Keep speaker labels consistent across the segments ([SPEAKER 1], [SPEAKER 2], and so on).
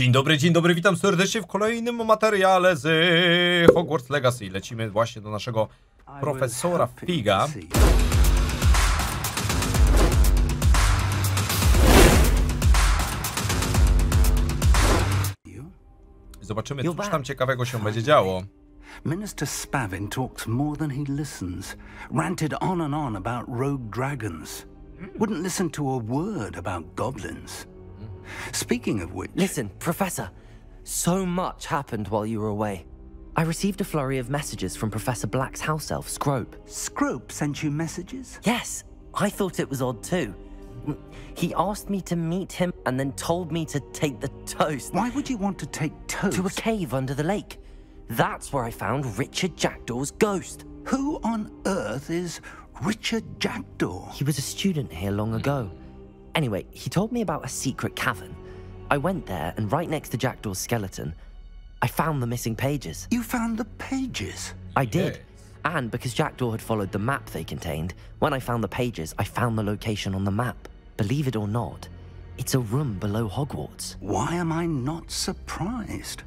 [SPEAKER 1] Dzień dobry, dzień dobry, witam serdecznie w kolejnym materiale z Hogwarts Legacy. Lecimy właśnie do naszego profesora Figa. Zobaczymy, cóż tam ciekawego się będzie działo.
[SPEAKER 2] Minister Spavin talks more than he listens. Ranted on and on about rogue dragons. Wouldn't listen to a word about goblins. Speaking of which...
[SPEAKER 3] Listen, Professor. So much happened while you were away. I received a flurry of messages from Professor Black's house elf, Scrope.
[SPEAKER 2] Scrope sent you messages?
[SPEAKER 3] Yes, I thought it was odd too. Mm, he asked me to meet him and then told me to take the toast
[SPEAKER 2] Why would you want to take toast?
[SPEAKER 3] to a cave under the lake. That's where I found Richard Jackdaw's ghost.
[SPEAKER 2] Who on earth is Richard Jackdaw?
[SPEAKER 3] He was a student here long ago. Anyway, he told me about a secret cavern. I went there, and right next to Jackdaw's skeleton, I found the missing pages.
[SPEAKER 2] You found the pages?
[SPEAKER 3] I did.
[SPEAKER 1] Yes.
[SPEAKER 3] And because Jackdaw had followed the map they contained, when I found the pages, I found the location on the map. Believe it or not, it's a room below Hogwarts.
[SPEAKER 2] Why am I not surprised?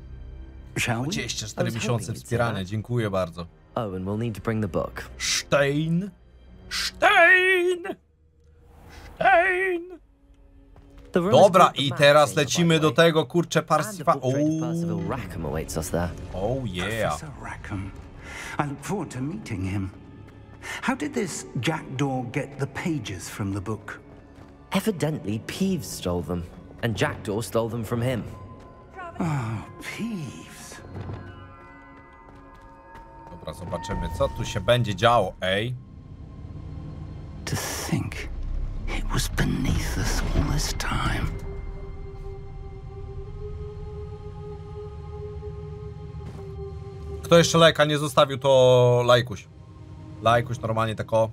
[SPEAKER 2] Shall we?
[SPEAKER 1] 24
[SPEAKER 3] I was
[SPEAKER 1] miesiące wspierania, dziękuję bardzo.
[SPEAKER 3] Oh, and we'll need to bring the book.
[SPEAKER 1] Stein! Stein! Stein! Dobra, i teraz lecimy do tego, kurczę, Parsifal... oh yeah.
[SPEAKER 2] I look forward to meeting him. How did this Jackdaw get the pages from the book?
[SPEAKER 3] Evidently, Peeves stole them, and Jackdaw stole them from him.
[SPEAKER 2] Oh, Peeves.
[SPEAKER 1] Dobra, zobaczymy, co tu się będzie działo, ej.
[SPEAKER 2] To think was beneath us all this time.
[SPEAKER 1] Kto jeszcze lajka nie zostawił, to lajkuś. Lajkuś normalnie tako.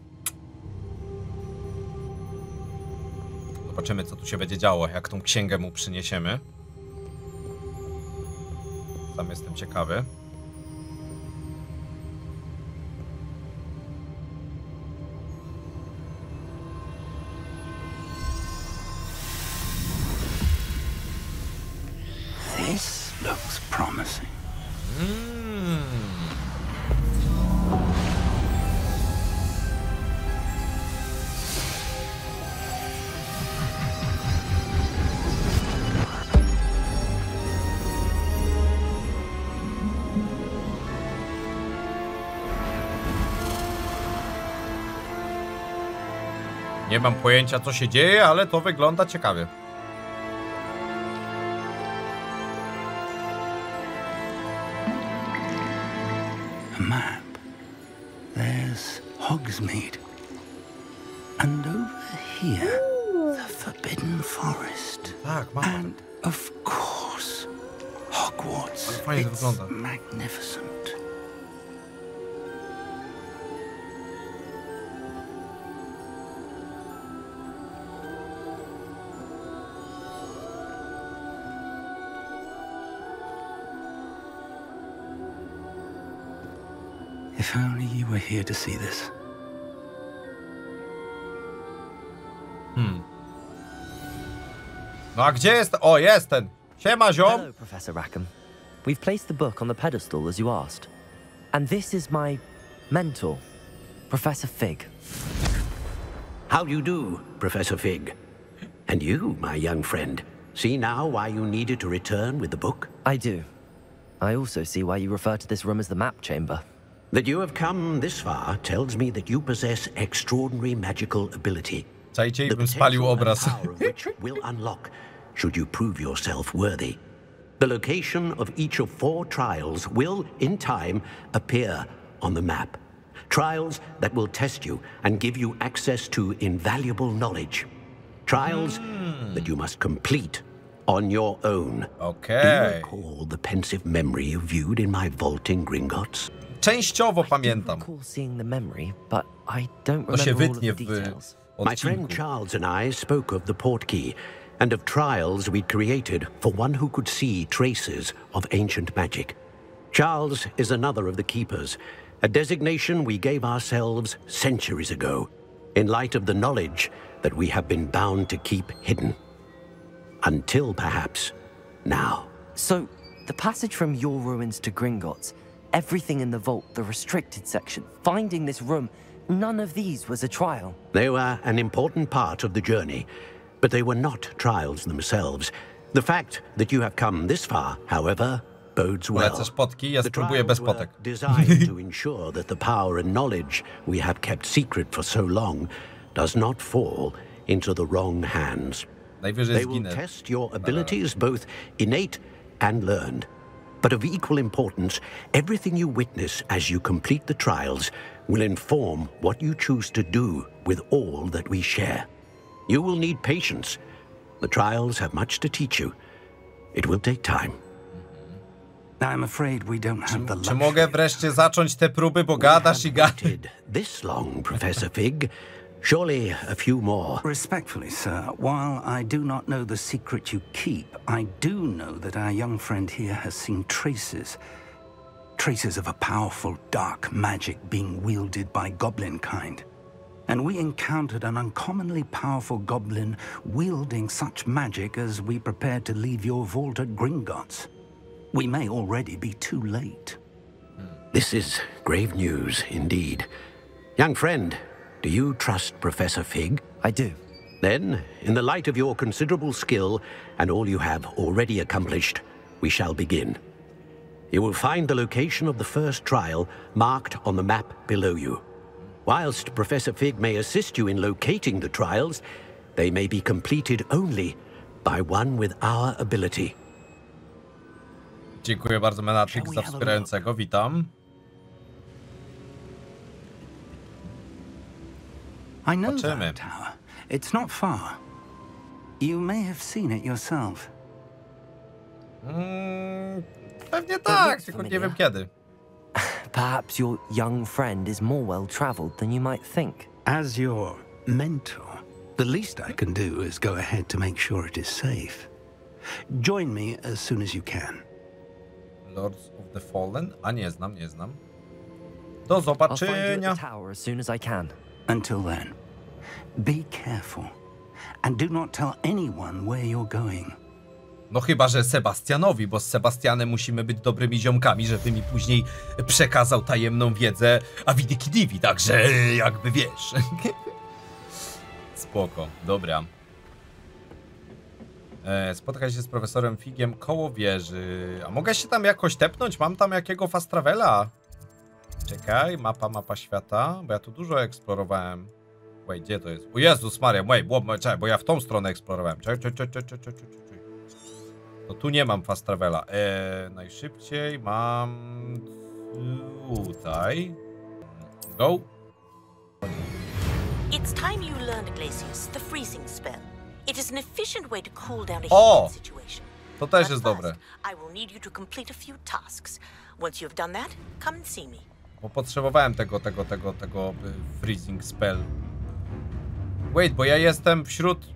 [SPEAKER 1] Zobaczymy, co tu się będzie działo, jak tą księgę mu przyniesiemy. Sam jestem ciekawy. Nie mam pojęcia, co się dzieje, ale to wygląda ciekawie.
[SPEAKER 2] A map. There's Hogsmeade. And over here, the Forbidden Forest.
[SPEAKER 1] Tak, mam.
[SPEAKER 2] And of course, Hogwarts.
[SPEAKER 1] Ale fajnie to wygląda.
[SPEAKER 2] magnificent. If only you were here to see this. Hmm.
[SPEAKER 1] No a gdzie jest? O, oh, jest ten. Siema, ziom.
[SPEAKER 3] Hello, Professor Rackham. We've placed the book on the pedestal as you asked. And this is my mentor, Professor Fig.
[SPEAKER 4] How do you do, Professor Fig? And you, my young friend, see now why you needed to return with the book?
[SPEAKER 3] I do. I also see why you refer to this room as the map chamber.
[SPEAKER 4] That you have come this far tells me that you possess extraordinary magical ability.
[SPEAKER 1] Czajcie, i
[SPEAKER 4] The
[SPEAKER 1] bym spalił obraz.
[SPEAKER 4] power of which will unlock should you prove yourself worthy. The location of each of four trials will, in time, appear on the map. Trials that will test you and give you access to invaluable knowledge. Trials hmm. that you must complete on your own. Okay. Do you recall the pensive memory you viewed in my vault in Gringotts?
[SPEAKER 1] Częściowo
[SPEAKER 3] I
[SPEAKER 1] pamiętam.
[SPEAKER 3] recall seeing the memory, but I don't
[SPEAKER 1] To się
[SPEAKER 3] all of
[SPEAKER 1] wytnie
[SPEAKER 3] the
[SPEAKER 1] w
[SPEAKER 3] details.
[SPEAKER 4] My friend
[SPEAKER 1] odcinku.
[SPEAKER 4] Charles and I spoke of the portkey and of trials we'd created for one who could see traces of ancient magic. Charles is another of the keepers, a designation we gave ourselves centuries ago, in light of the knowledge that we have been bound to keep hidden. Until perhaps now.
[SPEAKER 3] So, the passage from your ruins to Gringotts, everything in the vault, the restricted section, finding this room, none of these was a trial.
[SPEAKER 4] They were an important part of the journey, but they were not trials themselves. The fact that you have come this far, however, bodes well.
[SPEAKER 1] Lecę spotki, ja
[SPEAKER 4] The
[SPEAKER 1] spróbuję bez
[SPEAKER 4] trials were
[SPEAKER 1] potek.
[SPEAKER 4] designed to ensure that the power and knowledge we have kept secret for so long does not fall into the wrong hands. They will test your abilities, both innate and learned. But of equal importance, everything you witness as you complete the trials will inform what you choose to do with all that we share. You will need patience. The trials have much to teach you. It will take time.
[SPEAKER 2] I'm afraid we don't have the
[SPEAKER 1] Czy
[SPEAKER 2] luxury.
[SPEAKER 1] mogę wreszcie zacząć te próby, bo gadasz i gadasz?
[SPEAKER 4] This long, Professor Fig. Surely a few more.
[SPEAKER 2] Respectfully, sir, while I do not know the secret you keep, I do know that our young friend here has seen traces. Traces of a powerful dark magic being wielded by goblin kind. And we encountered an uncommonly powerful goblin wielding such magic as we prepared to leave your vault at Gringotts. We may already be too late.
[SPEAKER 4] This is grave news indeed. Young friend, do you trust Professor Fig?
[SPEAKER 3] I do.
[SPEAKER 4] Then, in the light of your considerable skill and all you have already accomplished, we shall begin. You will find the location of the first trial marked on the map below you. Whilst Professor Fig may assist you in locating the trials, they may be completed only by one with our ability.
[SPEAKER 1] Dziękuję bardzo Menatrix za wspierającego, witam.
[SPEAKER 2] I know
[SPEAKER 1] Zobaczymy.
[SPEAKER 2] that tower. It's not far. You may have seen it yourself.
[SPEAKER 1] Mm, pewnie tak, tylko nie wiem kiedy.
[SPEAKER 3] Perhaps your young friend is more well traveled than you might think.
[SPEAKER 2] As your mentor, the least I can do is go ahead to make sure it is safe. Join me as soon as you can.
[SPEAKER 1] Lords of the Fallen? A nie znam, nie znam. Do zobaczenia.
[SPEAKER 3] I'll find you at the tower as soon as I can.
[SPEAKER 2] Until then, be careful and do not tell anyone where you're going.
[SPEAKER 1] No chyba, że Sebastianowi, bo z Sebastianem musimy być dobrymi ziomkami, żeby mi później przekazał tajemną wiedzę a Divi, także jakby wiesz. Spoko, dobra. E, spotkaj się z profesorem Figiem koło wieży. A mogę się tam jakoś tepnąć? Mam tam jakiego fast travela? Czekaj, mapa, mapa świata, bo ja tu dużo eksplorowałem. Wait, gdzie to jest? O Jezus Maria, wait, bo, czekaj, bo ja w tą stronę eksplorowałem. Czekaj, czekaj, czekaj, czekaj, czekaj, czekaj. To tu nie mam fast travela. Eee, najszybciej mam tutaj. Go.
[SPEAKER 5] It's time you learned, Glacius, the freezing spell. It is an efficient way to cool down a heated situation.
[SPEAKER 1] To też jest dobre.
[SPEAKER 5] I will need you to complete a few tasks. Once you have done that, come and see me.
[SPEAKER 1] Bo potrzebowałem tego, tego, tego, tego y, freezing spell. Wait, bo ja jestem wśród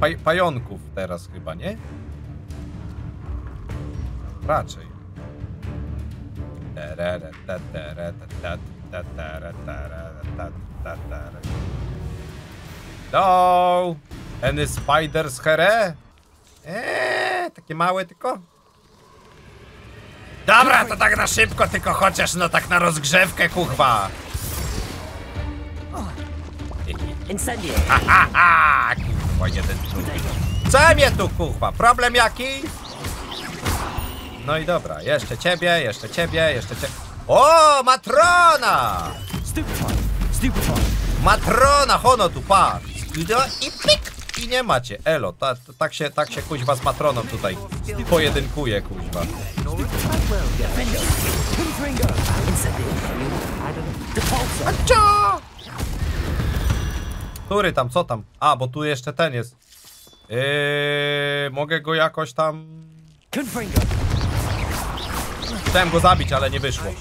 [SPEAKER 1] paj pająków teraz chyba, nie? Raczej. No! Any spiders here? Eee, takie małe tylko? Dobra, to tak na szybko, tylko chociaż no tak na rozgrzewkę, kuchwa.
[SPEAKER 3] Incendio!
[SPEAKER 1] Haha, kurwa, jeden drugi. Co mnie tu, kurwa? Problem jaki? No i dobra, jeszcze ciebie, jeszcze ciebie, jeszcze ciebie. O, matrona! Matrona, hono tu, patrz. I pik! I nie macie. Elo, ta, ta, tak się, tak się kuźwa z matroną tutaj pojedynkuje, kuźwa. Cia! Który tam, co tam? A, bo tu jeszcze ten jest. Yy, mogę go jakoś tam... Chciałem go zabić, ale nie wyszło.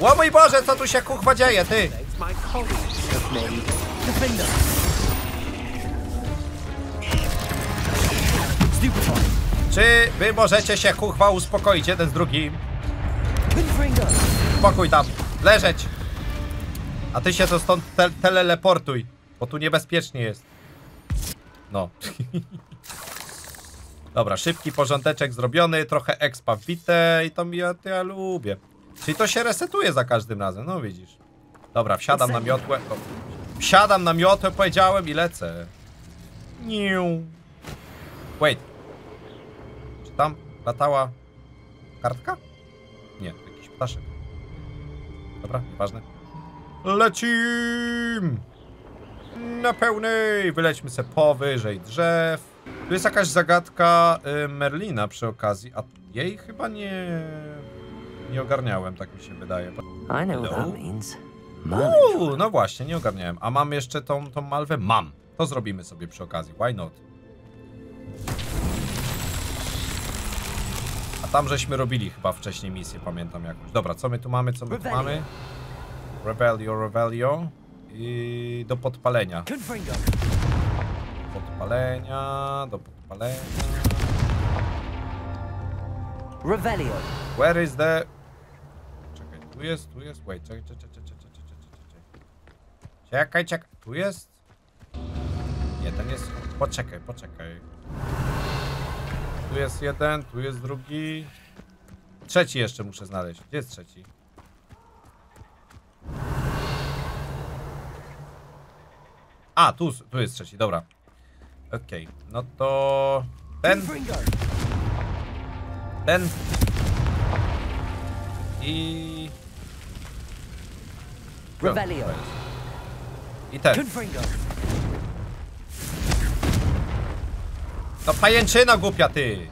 [SPEAKER 1] O mój Boże, co tu się kuchwa dzieje, ty? Czy wy możecie się kuchwa uspokoić jeden z drugim? Spokój tam, leżeć. A ty się to stąd te teleleportuj, bo tu niebezpiecznie jest. No. Dobra, szybki porządeczek zrobiony, trochę expa wbite i to ja, ja lubię. Czyli to się resetuje za każdym razem, no widzisz. Dobra, wsiadam na miotłę. O, wsiadam na miotłę, powiedziałem i lecę. Niu. Wait. Tam latała kartka? Nie, jakiś ptaszek. Dobra, nieważne. Lecim! Na pełnej! Wylećmy se powyżej drzew. Tu jest jakaś zagadka y, Merlina przy okazji, a jej chyba nie... Nie ogarniałem, tak mi się wydaje.
[SPEAKER 3] I know what that means.
[SPEAKER 1] Uuu, no właśnie, nie ogarniałem. A mam jeszcze tą, tą malwę? Mam. To zrobimy sobie przy okazji. Why not? Tam żeśmy robili chyba wcześniej misję, pamiętam jakąś. Dobra, co my tu mamy, co my tu mamy? Rebelio, Rebelio. I do podpalenia. Podpalenia, do podpalenia.
[SPEAKER 3] Revelio.
[SPEAKER 1] Where is the... Czekaj, tu jest, tu jest, wait, czekaj, czekaj, czekaj, czekaj, czekaj, czekaj, czekaj. Czekaj, czekaj, tu jest? Nie, ten jest, poczekaj, poczekaj. Tu jest jeden, tu jest drugi. Trzeci jeszcze muszę znaleźć. Gdzie jest trzeci? A, tu, tu jest trzeci, dobra. Okej, no to... Ten... Ten... I...
[SPEAKER 3] Revelio.
[SPEAKER 1] I ten. No pajęczyna głupia ty!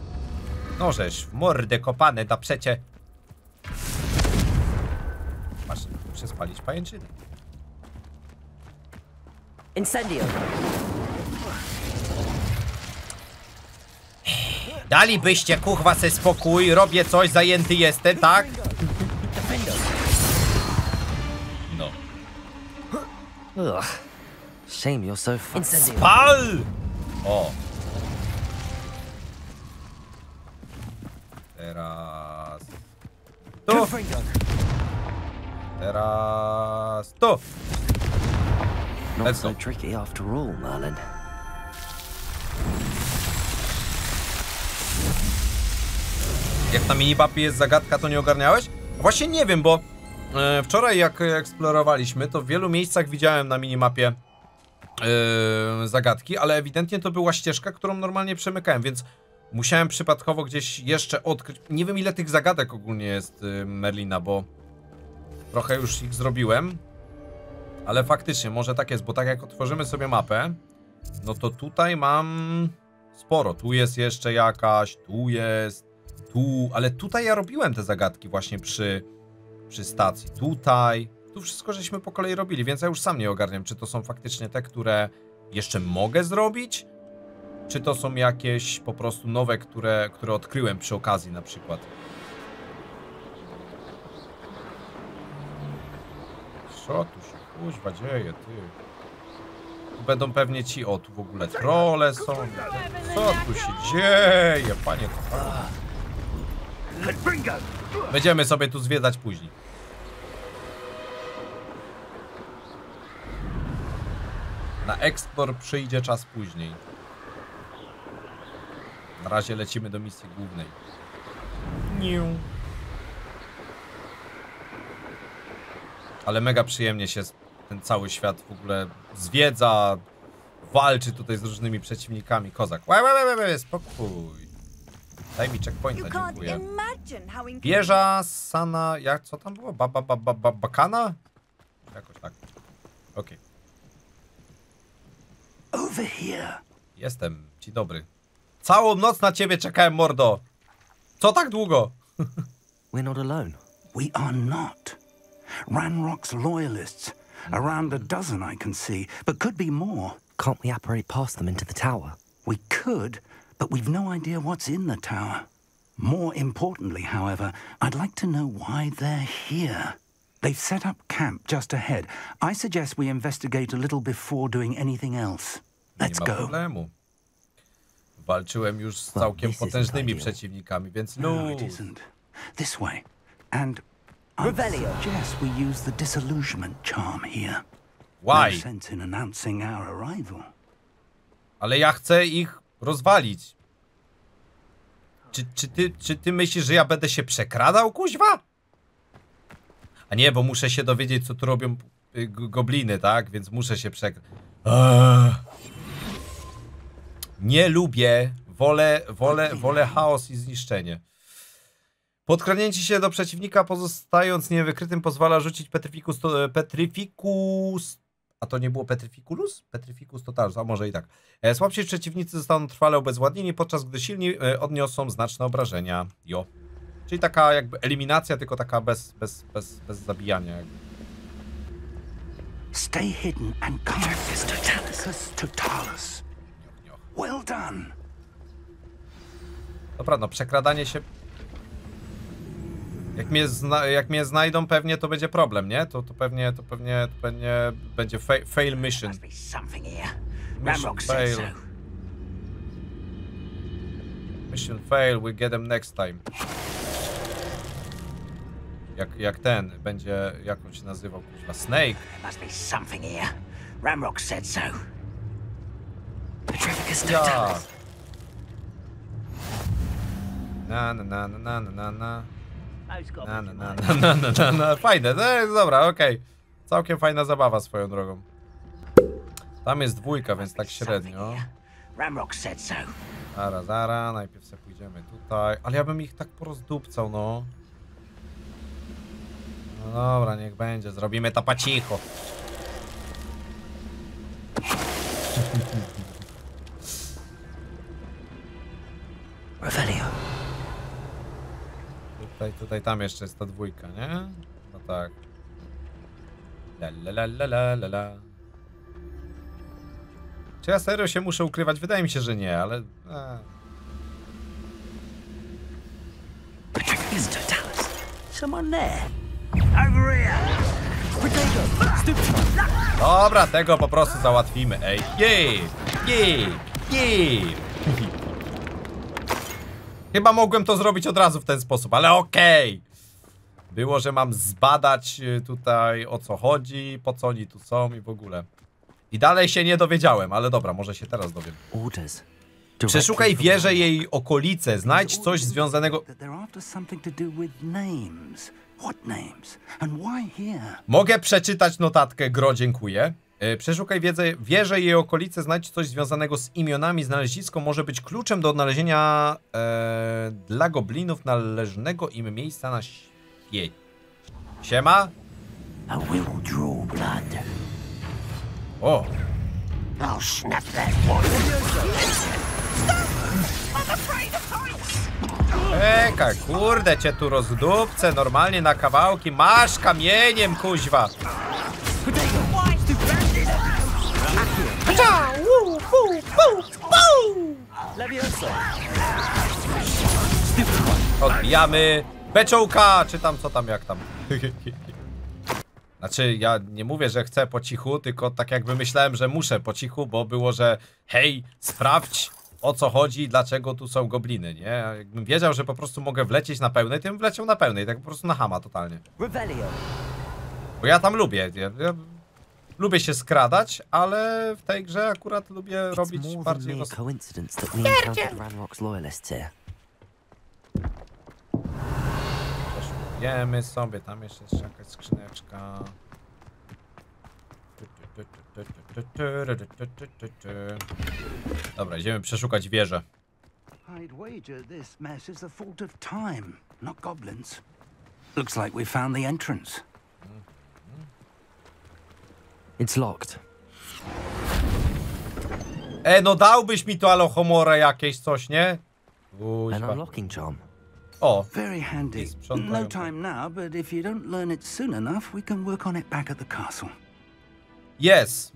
[SPEAKER 1] No żeż, w mordę kopane, da przecie... Masz, muszę spalić pajęczynę.
[SPEAKER 3] Incendio.
[SPEAKER 1] Dalibyście kuchwa se spokój, robię coś, zajęty jestem, tak? No.
[SPEAKER 3] Ugh. Shame you're so fast.
[SPEAKER 1] Pal! O. Teraz... Tu! Teraz... Tu!
[SPEAKER 3] Not
[SPEAKER 1] Let's
[SPEAKER 3] so
[SPEAKER 1] go.
[SPEAKER 3] tricky after all, Merlin.
[SPEAKER 1] Jak na minimapie jest zagadka, to nie ogarniałeś? Właśnie nie wiem, bo e, wczoraj jak eksplorowaliśmy, to w wielu miejscach widziałem na minimapie e, zagadki, ale ewidentnie to była ścieżka, którą normalnie przemykałem, więc musiałem przypadkowo gdzieś jeszcze odkryć. Nie wiem ile tych zagadek ogólnie jest e, Merlina, bo trochę już ich zrobiłem. Ale faktycznie, może tak jest, bo tak jak otworzymy sobie mapę, no to tutaj mam sporo. Tu jest jeszcze jakaś, tu jest, tu, ale tutaj ja robiłem te zagadki właśnie przy, przy stacji. Tutaj, tu wszystko żeśmy po kolei robili, więc ja już sam nie ogarniam, czy to są faktycznie te, które jeszcze mogę zrobić, czy to są jakieś po prostu nowe, które, które odkryłem przy okazji na przykład. Co tu się kuźwa dzieje, ty? Będą pewnie ci, o tu w ogóle trole są. Co tu się dzieje, panie? Będziemy sobie tu zwiedzać później. Na Explore przyjdzie czas później. Na razie lecimy do misji głównej. Niu. Ale mega przyjemnie się ten cały świat w ogóle zwiedza, walczy tutaj z różnymi przeciwnikami. Kozak. Łe, łe, łe, łe, spokój. Daj mi checkpointa, dziękuję. Wieża Sana... Jak, co tam było? Ba, ba, ba, ba, ba, bakana? Jakoś tak. Okej.
[SPEAKER 2] Over here.
[SPEAKER 1] Jestem ci dobry. Całą noc na ciebie czekałem, mordo. Co tak długo?
[SPEAKER 3] We're not alone.
[SPEAKER 2] We are not. Ranrock's loyalists. Around a dozen I can see, but could be more.
[SPEAKER 3] Can't we operate past them into the tower?
[SPEAKER 2] We could, but we've no idea what's in the tower. More importantly, however, I'd like to know why they're here. They've set up camp just ahead. I suggest we investigate a little before doing anything else. Let's go.
[SPEAKER 1] problemu. Walczyłem już z całkiem potężnymi przeciwnikami, więc
[SPEAKER 2] No, isn't. This way. And I
[SPEAKER 3] Revelio.
[SPEAKER 2] suggest we use the disillusionment charm here.
[SPEAKER 1] Why?
[SPEAKER 2] No sense in announcing our arrival.
[SPEAKER 1] Ale ja chcę ich rozwalić. Czy, czy, ty, czy ty myślisz, że ja będę się przekradał, kuźwa? A nie, bo muszę się dowiedzieć, co tu robią y, gobliny, tak? Więc muszę się przekradać. Nie lubię. Wolę, wolę, wolę chaos i zniszczenie. Podkradnięcie się do przeciwnika pozostając niewykrytym pozwala rzucić Petrificus, to, Petrificus... A to nie było Petrificulus? Petrificus Totalus, a może i tak. E, Słabsi przeciwnicy zostaną trwale obezwładnieni, podczas gdy silni e, odniosą znaczne obrażenia. Jo. Czyli taka jakby eliminacja, tylko taka bez, bez, bez, bez zabijania.
[SPEAKER 2] Stay hidden and come Petrificus totalus. Well done.
[SPEAKER 1] Dobra, no przekradanie się... Jak mnie, zna, jak mnie znajdą, pewnie to będzie problem, nie? To, to pewnie, to pewnie, to pewnie będzie fa fail mission. Mission fail. Mission fail, we get them next time. Jak, jak ten, będzie, jak on się nazywał, kuźwa, Snake.
[SPEAKER 2] There must be something here. Ramrock said so.
[SPEAKER 1] Ja. Na na na na na na na. Na na na na na na na na. Fajne, no jest dobra, okej. Okay. Całkiem fajna zabawa swoją drogą. Tam jest dwójka, więc tak średnio.
[SPEAKER 2] Ramrock said so.
[SPEAKER 1] Zara, zara, najpierw sobie pójdziemy tutaj. Ale ja bym ich tak porozdupcał, no. No dobra, niech będzie. Zrobimy to po cichu.
[SPEAKER 3] Revelio.
[SPEAKER 1] Tutaj, tutaj, tam jeszcze jest ta dwójka, nie? No tak. La la la la la la la. Czy ja serio się muszę ukrywać? Wydaje mi się, że nie, ale... E.
[SPEAKER 2] Petrificus totalus. Someone there. Over here.
[SPEAKER 1] Dobra, tego po prostu załatwimy, ej. Jej! Jej! Jej! Chyba mogłem to zrobić od razu w ten sposób, ale okej. Było, że mam zbadać y, tutaj o co chodzi, po co oni tu są i w ogóle. I dalej się nie dowiedziałem, ale dobra, może się teraz dowiem. Przeszukaj wieżę jej okolice, znajdź coś związanego... Mogę przeczytać notatkę, Gro, dziękuję. E, Przeszukaj wiedzę, wieżę i jej okolice, znajdź coś związanego z imionami. Znalezisko może być kluczem do odnalezienia e, dla goblinów należnego im miejsca na świecie. Siema?
[SPEAKER 2] I will draw blood.
[SPEAKER 1] O,
[SPEAKER 2] I'll snap that
[SPEAKER 1] eka, kurde cię tu rozdupcę normalnie na kawałki. Masz kamieniem, kuźwa. Odbijamy. Beczołka, czy tam co tam, jak tam. Znaczy, ja nie mówię, że chcę po cichu, tylko tak jakby myślałem, że muszę po cichu, bo było, że hej, sprawdź o co chodzi, dlaczego tu są gobliny, nie? Jakbym wiedział, że po prostu mogę wlecieć na pełnej, to bym wleciał na pełnej, tak po prostu na hama totalnie. Bo ja tam lubię, ja, ja lubię się skradać, ale w tej grze akurat lubię
[SPEAKER 3] It's
[SPEAKER 1] robić bardziej roz... Wiemy sobie, tam jeszcze jest jakaś skrzyneczka. Dobra, idziemy przeszukać wieżę.
[SPEAKER 2] I'd wager this mess is the fault of time, not goblins. Looks like we found the entrance.
[SPEAKER 3] It's locked.
[SPEAKER 1] E, no dałbyś mi tu alohomorę jakieś coś, nie?
[SPEAKER 3] An unlocking charm.
[SPEAKER 1] O,
[SPEAKER 2] Very handy.
[SPEAKER 1] Sprzątają.
[SPEAKER 2] No time now, but if you don't learn it soon enough, we can work on it back at the castle.
[SPEAKER 1] jest.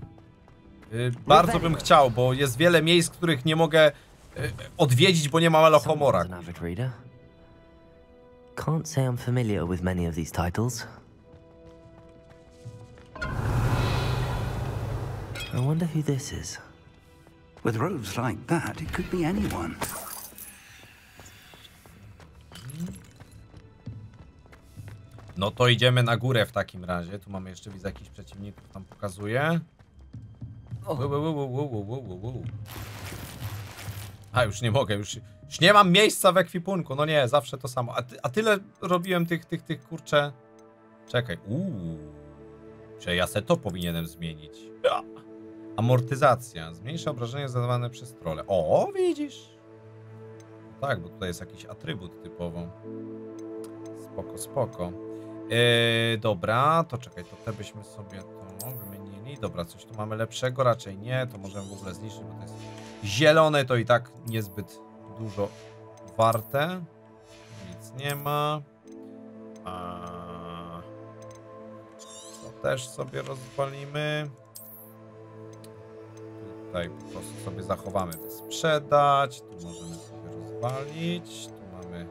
[SPEAKER 1] Y, bardzo bym chciał, bo jest wiele miejsc, których nie mogę y, odwiedzić, bo nie mam alohomora.
[SPEAKER 3] Someone's an avid reader. Can't say I'm familiar with many of these titles. I wonder who this is.
[SPEAKER 2] With roads like that, it could be anyone.
[SPEAKER 1] No to idziemy na górę w takim razie. Tu mamy jeszcze, widzę, jakichś przeciwników tam pokazuje. A, już nie mogę, już, już nie mam miejsca w ekwipunku. No nie, zawsze to samo. A, ty, a tyle robiłem tych, tych, tych, kurcze... Czekaj, uuu. Czy ja se to powinienem zmienić? Ja. Amortyzacja. Zmniejsza obrażenia zadawane przez trole. O, widzisz? Tak, bo tutaj jest jakiś atrybut typowo. Spoko, spoko. Yy, dobra, to czekaj, to te byśmy sobie to wymienili. Dobra, coś tu mamy lepszego? Raczej nie, to możemy w ogóle zniszczyć, bo to jest zielone, to i tak niezbyt dużo warte. Nic nie ma. A... To też sobie rozwalimy. Tutaj po prostu sobie zachowamy sprzedać. Tu możemy sobie rozwalić. Tu mamy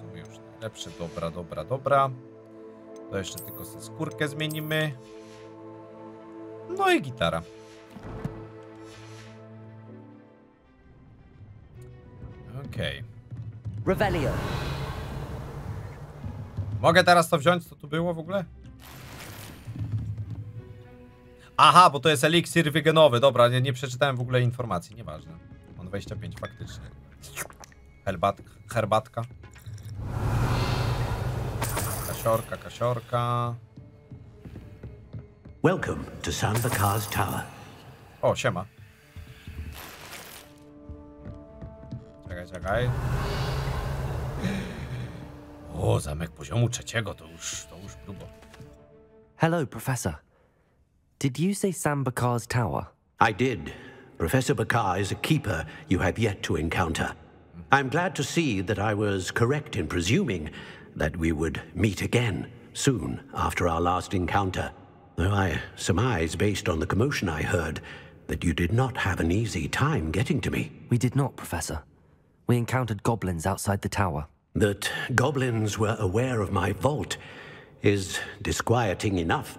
[SPEAKER 1] sobie już lepsze. Dobra, dobra, dobra. To jeszcze tylko sobie skórkę zmienimy. No i gitara. Okej.
[SPEAKER 3] Revelio.
[SPEAKER 1] Mogę teraz to wziąć, co tu było w ogóle? Aha, bo to jest eliksir wygenowy. Dobra, nie, nie przeczytałem w ogóle informacji. Nieważne. On 25 faktycznie. Herbat, herbatka. Kasiorka, kasiorka.
[SPEAKER 4] Welcome to San Tower.
[SPEAKER 1] O, siema. Czekaj, czekaj. O, zamek poziomu trzeciego, to już, to już grubo.
[SPEAKER 3] Hello, Professor. Did you say Sam Bakar's tower?
[SPEAKER 4] I did. Professor Bakar is a keeper you have yet to encounter. I'm glad to see that I was correct in presuming that we would meet again soon after our last encounter. Though I surmise, based on the commotion I heard, that you did not have an easy time getting to me.
[SPEAKER 3] We did not, Professor. We encountered goblins outside the tower.
[SPEAKER 4] That goblins were aware of my vault is disquieting enough.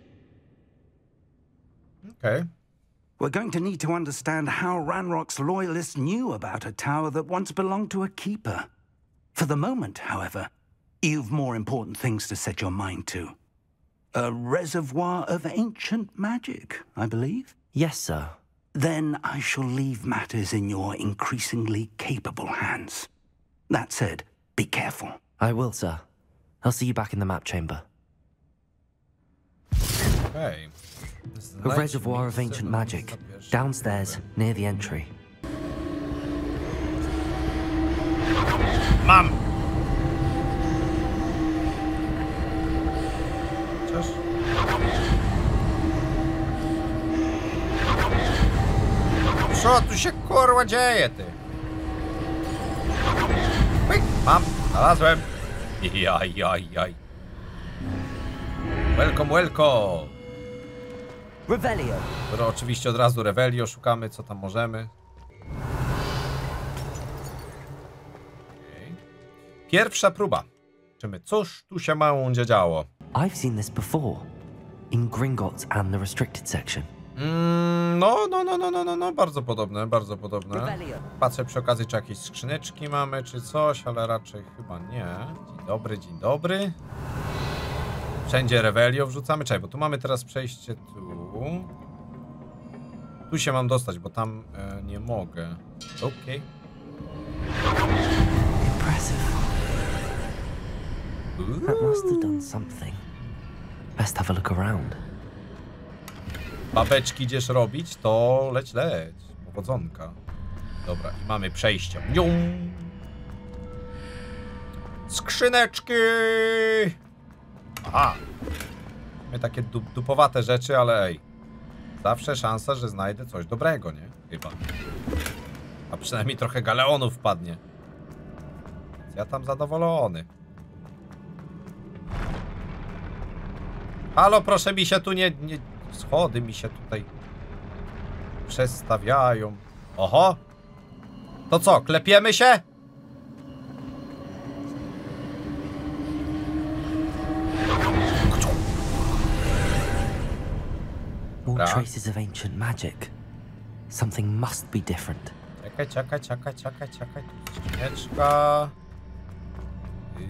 [SPEAKER 1] Okej.
[SPEAKER 2] We're going to need to understand how Ranrock's loyalists knew about a tower that once belonged to a keeper. For the moment, however, you've more important things to set your mind to. A reservoir of ancient magic, I believe.
[SPEAKER 3] Yes, sir.
[SPEAKER 2] Then I shall leave matters in your increasingly capable hands. That said, be careful.
[SPEAKER 3] I will, sir. I'll see you back in the map chamber.
[SPEAKER 1] Okej.
[SPEAKER 3] A reservoir of ancient magic, downstairs, near the entry.
[SPEAKER 1] Mam! Chociaż... Co tu się kurwa dzieje, ty? Pyk, mam, znalazłem. Jaj, jaj, jaj. Welcome, welcome.
[SPEAKER 3] Revelio!
[SPEAKER 1] Dobra, oczywiście od razu Revelio, szukamy co tam możemy. Okej. Pierwsza próba. Czymy, cóż tu się mało działo?
[SPEAKER 3] I've seen this before. In Gringotts and the restricted section.
[SPEAKER 1] Mm, no, no, no, no, no, no, no, bardzo podobne, bardzo podobne. Patrzę przy okazji, czy jakieś skrzyneczki mamy, czy coś, ale raczej chyba nie. Dzień dobry, dzień dobry. Wszędzie Revelio wrzucamy. Czekaj, bo tu mamy teraz przejście tu. Tu się mam dostać, bo tam e, nie mogę. Okej.
[SPEAKER 3] Impressive. That must have done something. Best have a look around.
[SPEAKER 1] Babeczki idziesz robić, to leć, leć. Powodzonka. Dobra, i mamy przejście. Nium. Skrzyneczki! Aha. Mamy takie du dupowate rzeczy, ale ej. Zawsze szansa, że znajdę coś dobrego, nie? Chyba. A przynajmniej trochę galeonów wpadnie. Ja tam zadowolony. Halo, proszę mi się tu nie, nie... Schody mi się tutaj przestawiają. Oho! To co, klepiemy się? Dobra.
[SPEAKER 3] traces of ancient magic. Something must be different.
[SPEAKER 1] Czekaj, czekaj, czekaj, czekaj, czekaj. Skrzyneczka. Yy.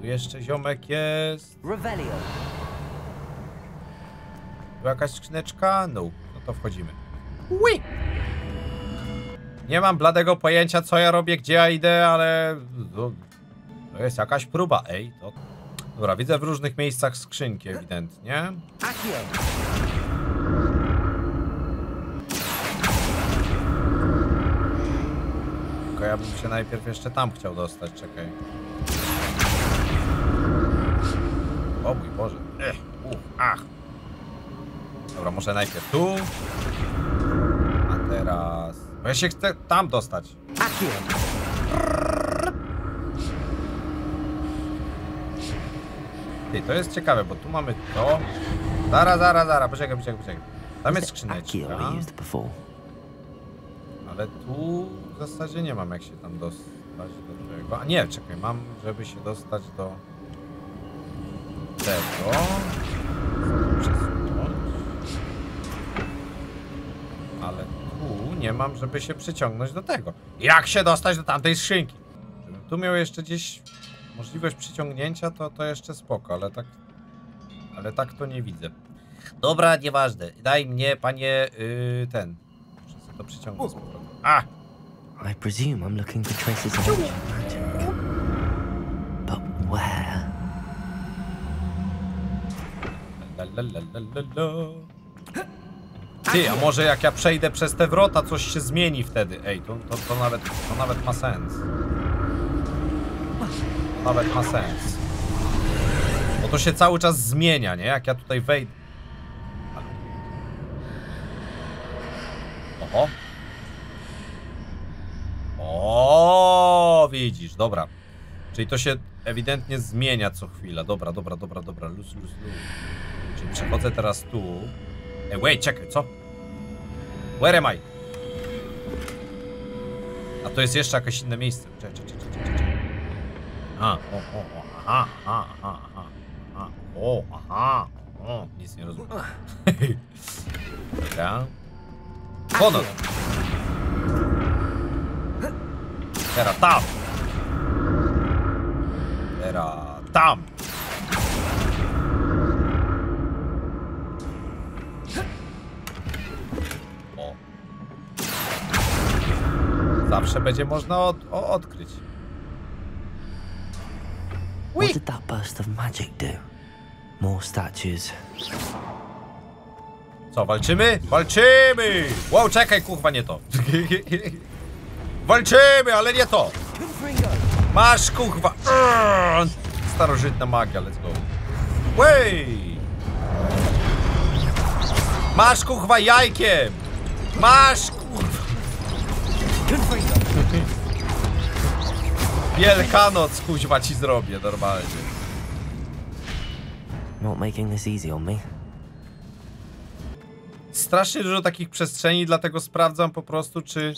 [SPEAKER 1] Tu jeszcze ziomek jest.
[SPEAKER 3] Revelio.
[SPEAKER 1] Tu jakaś skrzyneczka? No. No to wchodzimy. Ui! Nie mam bladego pojęcia, co ja robię, gdzie ja idę, ale... To, to jest jakaś próba. Ej, to... Dobra, widzę w różnych miejscach skrzynki ewidentnie.
[SPEAKER 3] Accio.
[SPEAKER 1] Tylko ja bym się najpierw jeszcze tam chciał dostać, czekaj. O mój Boże. Ech, ach. Dobra, może najpierw tu. A teraz... Bo ja się chcę tam dostać.
[SPEAKER 3] Accio.
[SPEAKER 1] Ty, to jest ciekawe, bo tu mamy to. Zara, zara, zara, poczekaj, poczekaj, poczekaj. Tam jest skrzyneczka, ale tu w zasadzie nie mam jak się tam dostać do tego. A nie, czekaj, mam, żeby się dostać do tego. Ale tu nie mam, żeby się przyciągnąć do tego. Jak się dostać do tamtej skrzynki? Żebym tu miał jeszcze gdzieś możliwość przyciągnięcia, to, to jeszcze spoko, ale tak, ale tak to nie widzę. Dobra, nieważne. Daj mnie, panie, yy, ten. Muszę sobie to przyciągnąć z powrotem. A!
[SPEAKER 3] I presume I'm looking for traces of magic. But where?
[SPEAKER 1] La, la, la, la, la. Ty, a może jak ja przejdę przez te wrota, coś się zmieni wtedy. Ej, to, to, to, nawet, to nawet ma sens. Nawet ma sens. Bo to się cały czas zmienia, nie? Jak ja tutaj wejdę... Oho. O, widzisz, dobra. Czyli to się ewidentnie zmienia co chwila. Dobra, dobra, dobra, dobra. Luz, luz, luz. Czyli przechodzę teraz tu. Ej, wait, czekaj, co? Where am I? A to jest jeszcze jakieś inne miejsce. Czekaj, czekaj, czekaj, czekaj, czekaj. A, o, o, aha, aha, aha, aha, aha, o, aha, o, nic nie rozumiem. Dobra. Honor. Teraz tam. Teraz tam. O. Zawsze będzie można od, odkryć.
[SPEAKER 3] What did that burst of magic do? More statues.
[SPEAKER 1] Co, walczymy? Walczymy! Wow, czekaj, kurwa, nie to. Walczymy, ale nie to. Masz, kurwa. Urgh! Starożytna magia, let's go. Way! Masz, kurwa, jajkiem! Masz, Wielkanoc, kuźwa, ci zrobię normalnie.
[SPEAKER 3] Not making this easy on me.
[SPEAKER 1] strasznie dużo takich przestrzeni, dlatego sprawdzam po prostu, czy,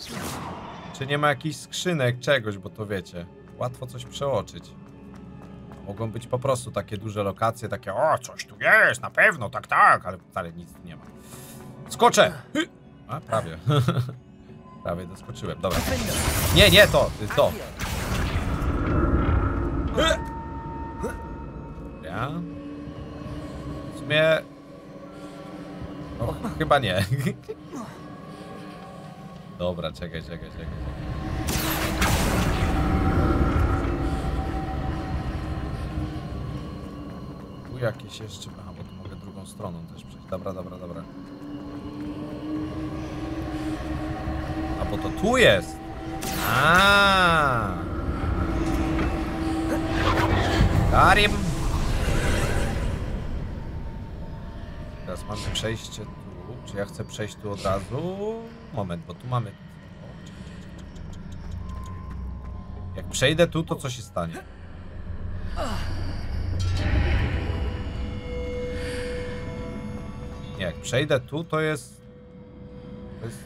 [SPEAKER 1] czy nie ma jakichś skrzynek, czegoś, bo to wiecie, łatwo coś przeoczyć. Mogą być po prostu takie duże lokacje, takie, o, coś tu jest, na pewno, tak, tak, ale wcale nic tu nie ma. Skoczę! A, prawie. prawie doskoczyłem, dobra. Nie, nie, to, to. Hy! Ja? W sumie... No, chyba nie. Dobra, czekaj, czekaj, czekaj. Tu jakieś jeszcze... Aha, bo tu mogę drugą stroną też przejść. Dobra, dobra, dobra. A bo to tu jest! A. Karim! Teraz mamy przejście. Czy ja chcę przejść tu od razu? Moment, bo tu mamy... Jak przejdę tu, to co się stanie? Nie, jak przejdę tu, to jest... To jest...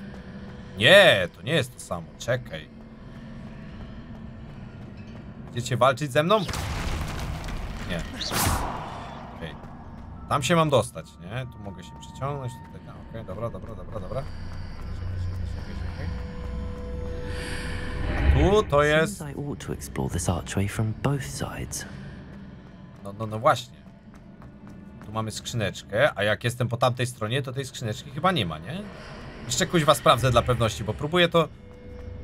[SPEAKER 1] Nie, to nie jest to samo. Czekaj. Chcecie walczyć ze mną? Nie. Okej. Tam się mam dostać, nie? Tu mogę się przyciągnąć, okej, dobra, dobra, dobra, dobra. Tu to jest... No, no, no właśnie. Tu mamy skrzyneczkę, a jak jestem po tamtej stronie, to tej skrzyneczki chyba nie ma, nie? Jeszcze kuźwa sprawdzę dla pewności, bo próbuję to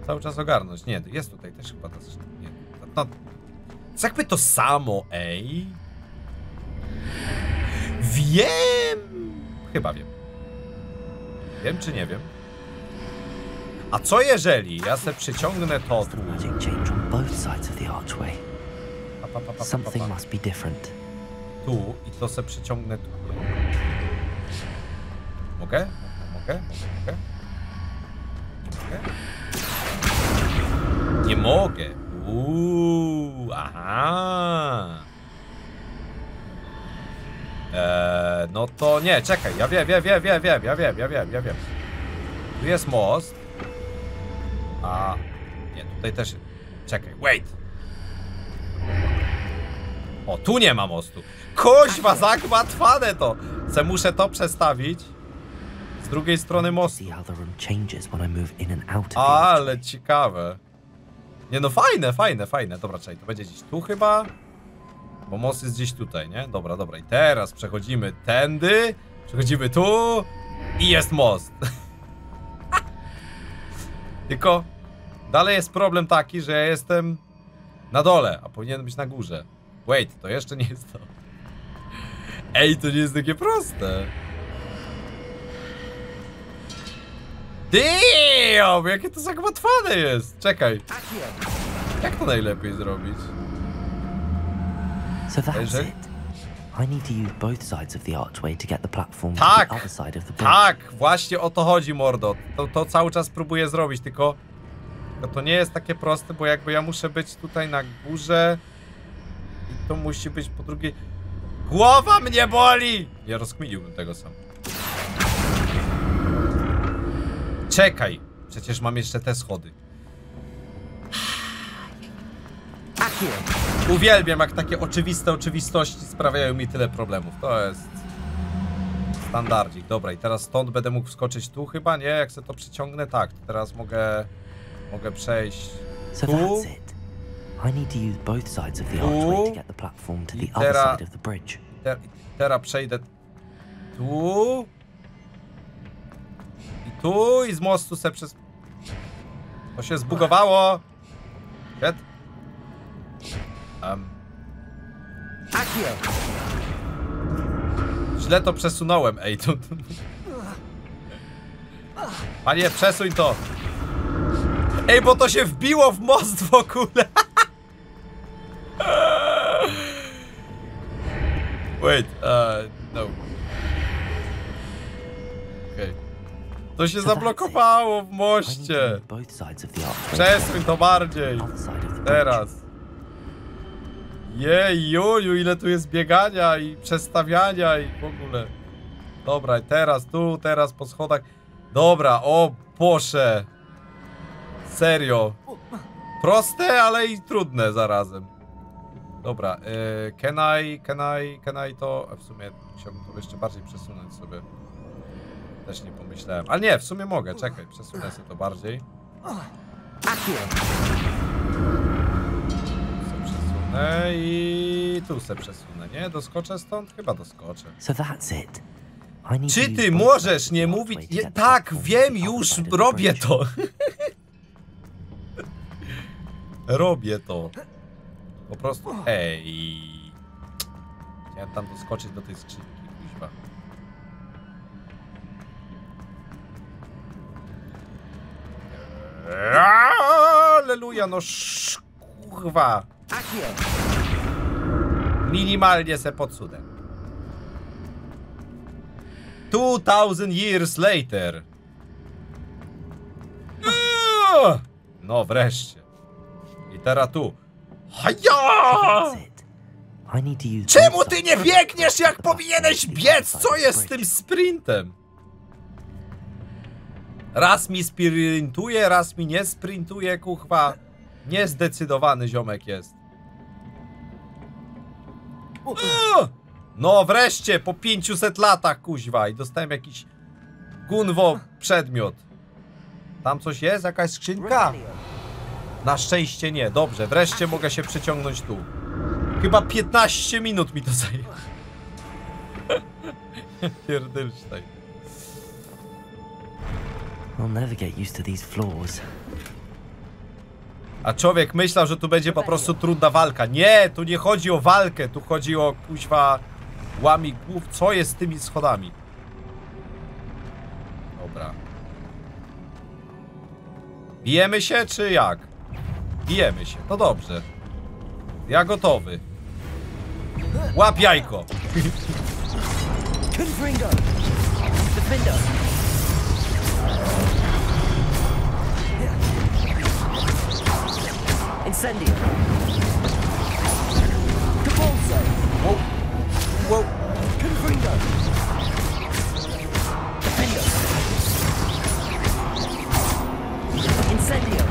[SPEAKER 1] cały czas ogarnąć. Nie, jest tutaj też chyba ta. Nie, no, no, jest jakby to samo, ej. Wiem! Chyba wiem. Wiem czy nie wiem? A co jeżeli ja se przyciągnę to tu? Pa, pa, pa, pa,
[SPEAKER 3] Something must be different.
[SPEAKER 1] tu i to se przyciągnę tu. Mogę? Mogę? Mogę? Mogę? Nie mogę. Uuu, aha. Eee, no to nie, czekaj, ja wiem, wiem, wiem, wiem, wiem, ja wiem, ja wiem, ja wiem. Tu jest most. A, nie, tutaj też, czekaj, wait. O, tu nie ma mostu. Kuźwa, zagmatwane to. Se muszę to przestawić. Z drugiej strony mostu. Ale ciekawe. Nie no, fajne, fajne, fajne. Dobra, czekaj, to będzie gdzieś tu chyba. Bo most jest gdzieś tutaj, nie? Dobra, dobra. I teraz przechodzimy tędy. Przechodzimy tu. I jest most. Tylko dalej jest problem taki, że ja jestem na dole, a powinien być na górze. Wait, to jeszcze nie jest to. Ej, to nie jest takie proste. Damn, jakie to zagmatwane jest. Czekaj. Jak to najlepiej zrobić?
[SPEAKER 3] So that's it. I need to use both sides of the archway to get the platform to
[SPEAKER 1] Tak.
[SPEAKER 3] the other side of the bridge.
[SPEAKER 1] Tak, właśnie o to chodzi, mordo. To, to cały czas próbuję zrobić, tylko, tylko to nie jest takie proste, bo jakby ja muszę być tutaj na górze i to musi być po drugiej... Głowa mnie boli! Nie rozkminiłbym tego sam. Czekaj, przecież mam jeszcze te schody. Uwielbiam, jak takie oczywiste oczywistości sprawiają mi tyle problemów. To jest standardzik. Dobra, i teraz stąd będę mógł wskoczyć tu chyba, nie? Jak sobie to przyciągnę, tak. To teraz mogę, mogę przejść tu.
[SPEAKER 3] I need to use both sides of the archway to get the platform to the other side of the bridge.
[SPEAKER 1] Te, teraz przejdę tu. I tu i z mostu se przez... To się zbugowało. Um. Źle to przesunąłem, ej, tu... Panie, przesuń to! Ej, bo to się wbiło w most w ogóle! Wait, uh, no. Okej. To się zablokowało w moście. Przesuń to bardziej. Teraz. Jej, Juliu, ile tu jest biegania i przestawiania i w ogóle. Dobra, teraz tu, teraz po schodach. Dobra, o Boże. Serio. Proste, ale i trudne zarazem. Dobra, y, can I, can I, can I to... W sumie chciałbym to jeszcze bardziej przesunąć sobie. Też nie pomyślałem. Ale nie, w sumie mogę, czekaj, przesunę sobie to bardziej. Przesunę i tu se przesunę, nie? Doskoczę stąd? Chyba doskoczę.
[SPEAKER 3] So that's it.
[SPEAKER 1] Czy ty możesz nie mówić? Je, tak, wiem już, robię to. robię to. Po prostu, ej. Chciałem tam doskoczyć do tej skrzynki, kuźwa. Aleluja, no sz- kurwa. Minimalnie se podsunę. 2000 years later. No wreszcie. I teraz tu. Haja! Czemu ty nie biegniesz jak powinieneś biec? Co jest z tym sprintem? Raz mi sprintuje, raz mi nie sprintuje, kuchwa. Niezdecydowany ziomek jest. No wreszcie, po 500 latach, kuźwa. I dostałem jakiś gunwo przedmiot. Tam coś jest? Jakaś skrzynka? Na szczęście nie. Dobrze, wreszcie mogę się przeciągnąć tu. Chyba 15 minut mi to zajęło. Pierdolsztaj.
[SPEAKER 3] I'll never get used to these floors.
[SPEAKER 1] A człowiek myślał, że tu będzie po prostu trudna walka. Nie, tu nie chodzi o walkę, tu chodzi o kuźwa łami głów. Co jest z tymi schodami? Dobra. Bijemy się, czy jak? Bijemy się, to dobrze. Ja gotowy. Łap jajko.
[SPEAKER 3] Incendio! Capulso!
[SPEAKER 1] Wow. Wow.
[SPEAKER 3] Confringo! Defender! Incendio!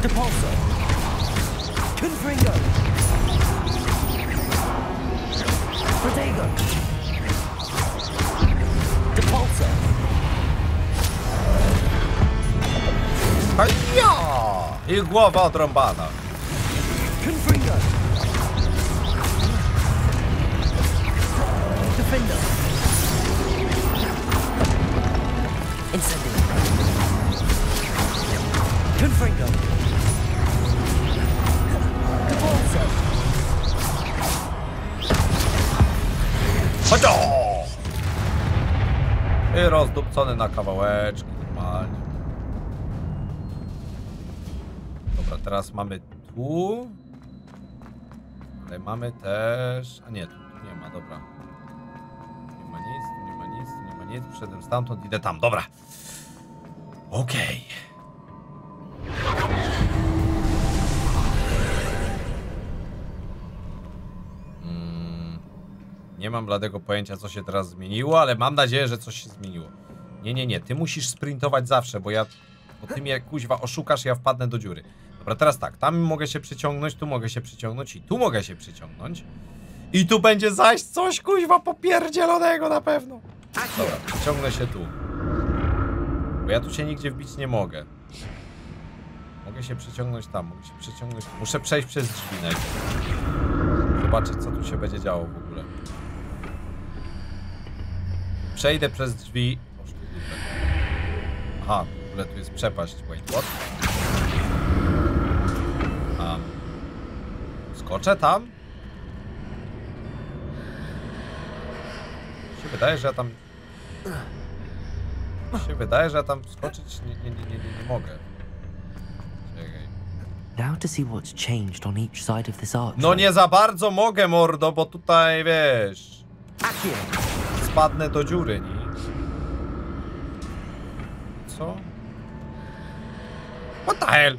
[SPEAKER 3] Depulso! Confringo! Protego! Depulso!
[SPEAKER 1] Haja! I głowa odrąbana.
[SPEAKER 3] Incendio! Confringo! Capulso!
[SPEAKER 1] Chodź! I rozdupcony na kawałeczki, teraz mamy tu. Ale mamy też... A nie, tu, nie ma, dobra. Nie ma nic, nie ma nic, nie ma nic. Przyszedłem stamtąd, idę tam, dobra. Okej. Mm, Nie mam bladego pojęcia, co się teraz zmieniło, ale mam nadzieję, że coś się zmieniło. Nie, nie, nie, ty musisz sprintować zawsze, bo ja po tym jak kuźwa oszukasz, ja wpadnę do dziury. Dobra, teraz tak, tam mogę się przyciągnąć, tu mogę się przyciągnąć i tu mogę się przyciągnąć. I tu będzie zaś coś kuźwa popierdzielonego na pewno. Dobra, przyciągnę się tu. Bo ja tu się nigdzie wbić nie mogę. Mogę się przyciągnąć tam, mogę się przyciągnąć... Muszę przejść przez drzwi najpierw. Zobaczyć, co tu się będzie działo w ogóle. Przejdę przez drzwi. Aha, w ogóle tu jest przepaść. Wait, what? Skoczę tam? Się wydaje, że ja tam... Się wydaje, że ja tam skoczyć nie, nie, nie, nie, nie, mogę.
[SPEAKER 3] Now to see what's changed on each side of this arch.
[SPEAKER 1] No nie za bardzo mogę, mordo, bo tutaj, wiesz...
[SPEAKER 3] Accio!
[SPEAKER 1] Spadnę do dziury, nie? Co? What the hell?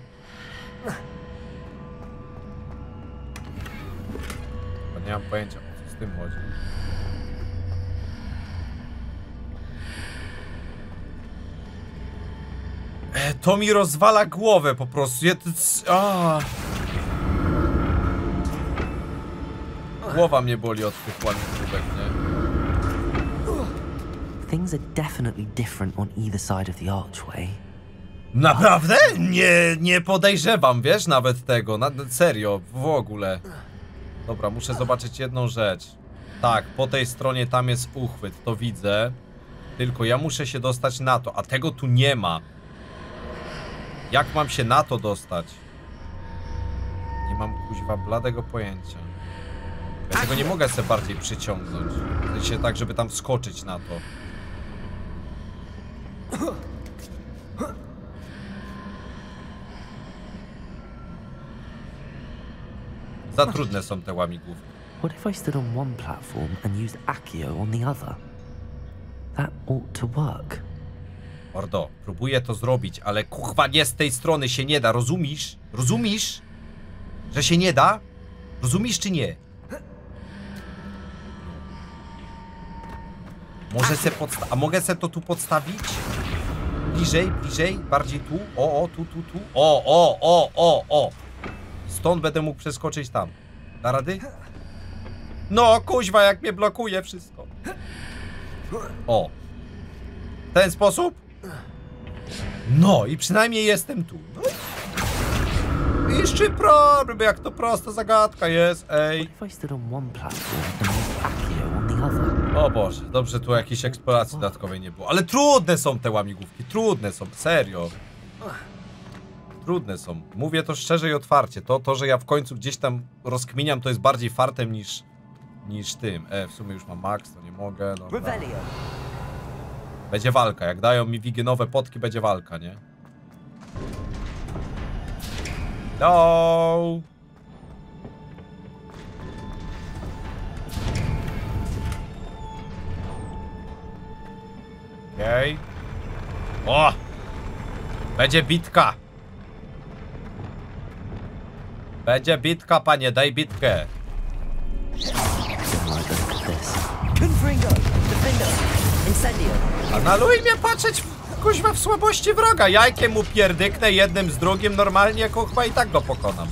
[SPEAKER 1] Nie mam pojęcia, o co z tym chodzi. E, To mi rozwala głowę po prostu. Ja, to. Głowa mnie boli od tych łamigłówek, nie?
[SPEAKER 3] Things are definitely different on either side of the archway.
[SPEAKER 1] Naprawdę? Nie, nie podejrzewam, wiesz, nawet tego. Na, serio, w ogóle. Dobra, muszę zobaczyć jedną rzecz. Tak, po tej stronie tam jest uchwyt, to widzę. Tylko ja muszę się dostać na to, a tego tu nie ma. Jak mam się na to dostać? Nie mam kuźwa bladego pojęcia. Ja tego nie mogę sobie bardziej przyciągnąć. W sensie tak, żeby tam skoczyć na to. Za trudne są te łamigłówki.
[SPEAKER 3] What if I stood on one platform and used Accio on the other? That ought to work.
[SPEAKER 1] Mordo, próbuję to zrobić, ale kuchwa nie z tej strony się nie da, rozumisz? Rozumisz? Że się nie da? Rozumisz czy nie? Może se podsta- A mogę se to tu podstawić? Bliżej, bliżej, bardziej tu. O, o, tu, tu, tu. O, o, o, o, o. Stąd będę mógł przeskoczyć tam. Da rady? No, kuźwa, jak mnie blokuje wszystko. O. W ten sposób? No, i przynajmniej jestem tu. No. i- Jeszcze problem, jak to prosta zagadka jest, ej. O Boże, dobrze tu jakiejś eksploracji dodatkowej nie było. Ale trudne są te łamigłówki, trudne są, serio. Trudne są. Mówię to szczerze i otwarcie. To, to że ja w końcu gdzieś tam rozkminiam, to jest bardziej fartem niż, niż tym. E, w sumie już mam max, to nie mogę. Dobra. Będzie walka. Jak dają mi wigenowe potki, będzie walka, nie? No. Okej. O! Będzie bitka. Będzie bitka, panie, daj bitkę.
[SPEAKER 3] Don't like the look of this. Confringo. Defender. Incendio.
[SPEAKER 1] A naluj mnie patrzeć kuźwa w słabości wroga. Jajkiem mu pierdyknę jednym z drugim normalnie, kuchwa i tak go pokonam.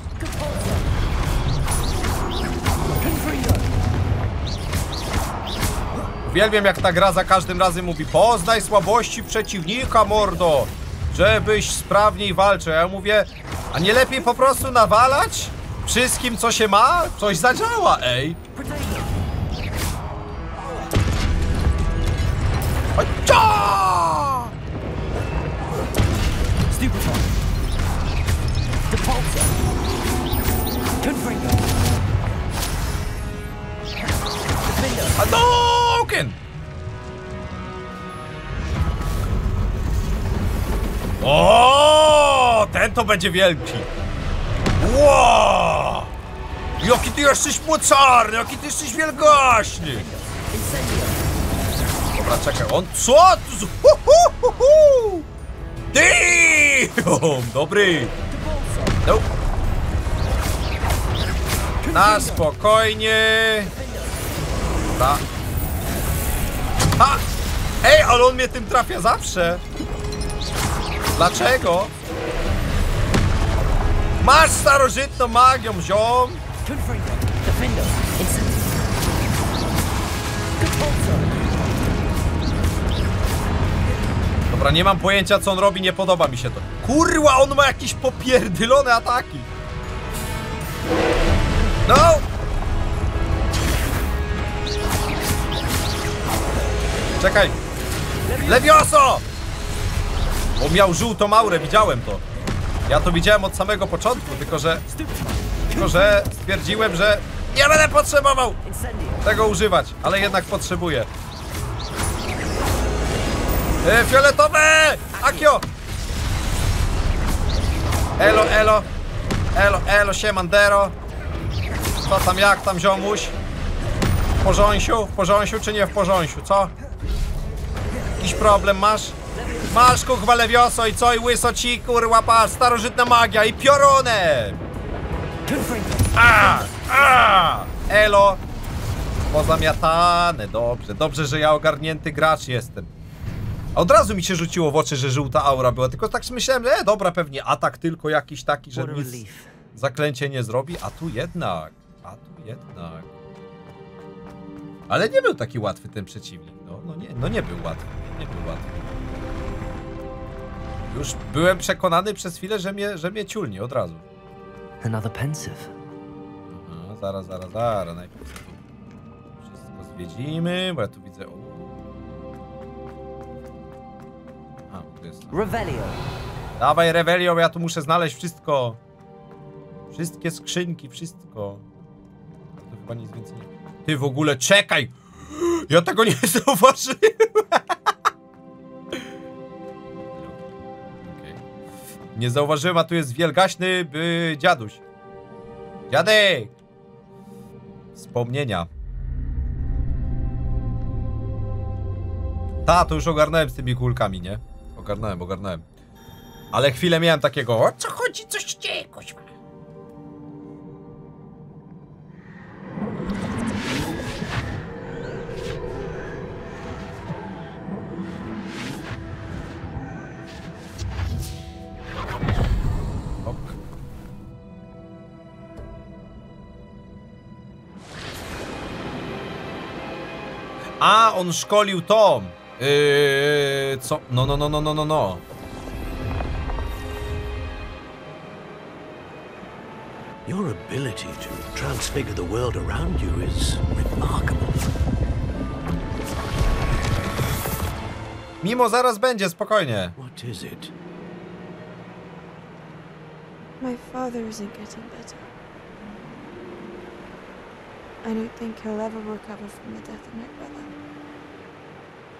[SPEAKER 1] Uwielbiam jak ta gra za każdym razem mówi Poznaj słabości przeciwnika, mordo! Żebyś sprawniej walczył. Ja mówię, a nie lepiej po prostu nawalać? Wszystkim co się ma? Coś zadziała, ej! Cia!
[SPEAKER 3] Stupefy. Depulsor.
[SPEAKER 1] O, ten to będzie wielki. Wow! Jaki ty jesteś mocarny, jaki ty jesteś wielgaśny. Dobra, czekaj, on co? Hu, hu, hu. Damn! Dobry. No. Na spokojnie. Dobra. Ha! Ej, ale on mnie tym trafia zawsze. Dlaczego? Masz starożytną magią, ziom! Dobra, nie mam pojęcia co on robi, nie podoba mi się to. Kurwa, on ma jakieś popierdylone ataki. No! Czekaj. Levioso! On miał żółtą aurę, widziałem to. Ja to widziałem od samego początku, tylko że... Tylko że stwierdziłem, że nie będę potrzebował tego używać, ale jednak potrzebuję. E, fioletowe! Akio! Elo, elo. Elo, elo, siemandero. Co tam, jak tam, ziomuś? W porząsiu? W porząsiu czy nie w porząsiu, co? Jakiś problem masz? Masz kuchwa lewioso i co? I łyso ci, kurwa, patrz, starożytna magia i piorunem! A! A! Elo! Pozamiatane, dobrze. Dobrze, że ja ogarnięty gracz jestem. Od razu mi się rzuciło w oczy, że żółta aura była, tylko tak myślałem, że e, dobra, pewnie atak tylko jakiś taki, że nic zaklęcie nie zrobi, a tu jednak, a tu jednak. Ale nie był taki łatwy ten przeciwnik, no, no, nie, no nie był łatwy, nie był łatwy. Już byłem przekonany przez chwilę, że mnie, że mnie ciulnie od razu.
[SPEAKER 3] Another pensive.
[SPEAKER 1] No, zaraz, zaraz, zaraz. Najpierw tu wszystko zwiedzimy, bo ja tu widzę. A, tu jest.
[SPEAKER 3] Revelio.
[SPEAKER 1] Dawaj, Revelio, ja tu muszę znaleźć wszystko. Wszystkie skrzynki, wszystko. To chyba nic więcej nie. Ty w ogóle czekaj! Ja tego nie zauważyłem! Nie zauważyłem, a tu jest wielgaśny y, dziaduś. Dziadek! Wspomnienia. Ta, to już ogarnąłem z tymi kulkami, nie? Ogarnąłem, ogarnąłem. Ale chwilę miałem takiego, o co chodzi, coś dzieje, kuźwa. A, on szkolił Tom. Yy, co? No, no, no, no, no, no, no.
[SPEAKER 4] Your ability to transfigure the world around you is remarkable.
[SPEAKER 1] Mimo zaraz będzie, spokojnie.
[SPEAKER 4] What is it?
[SPEAKER 6] My father isn't getting better. I don't think he'll ever recover from the death of my brother.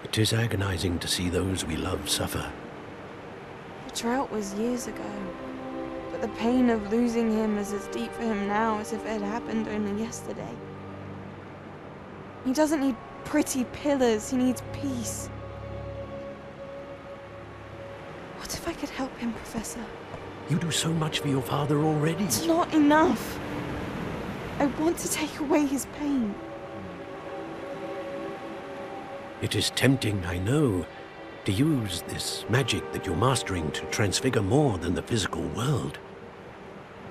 [SPEAKER 4] It is agonizing to see those we love suffer.
[SPEAKER 6] The drought was years ago, but the pain of losing him is as deep for him now as if it had happened only yesterday. He doesn't need pretty pillars, he needs peace. What if I could help him, Professor?
[SPEAKER 4] You do so much for your father already.
[SPEAKER 6] It's not enough. I want to take away his pain.
[SPEAKER 4] It is tempting, I know, to use this magic that you're mastering to transfigure more than the physical world.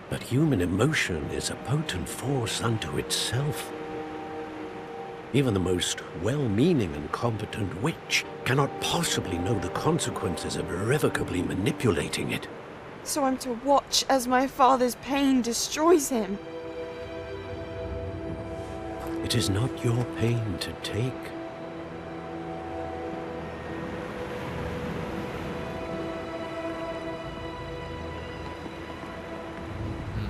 [SPEAKER 4] But human emotion is a potent force unto itself. Even the most well-meaning and competent witch cannot possibly know the consequences of irrevocably manipulating it.
[SPEAKER 6] So I'm to watch as my father's pain destroys him.
[SPEAKER 4] It is not your pain to take. Hmm.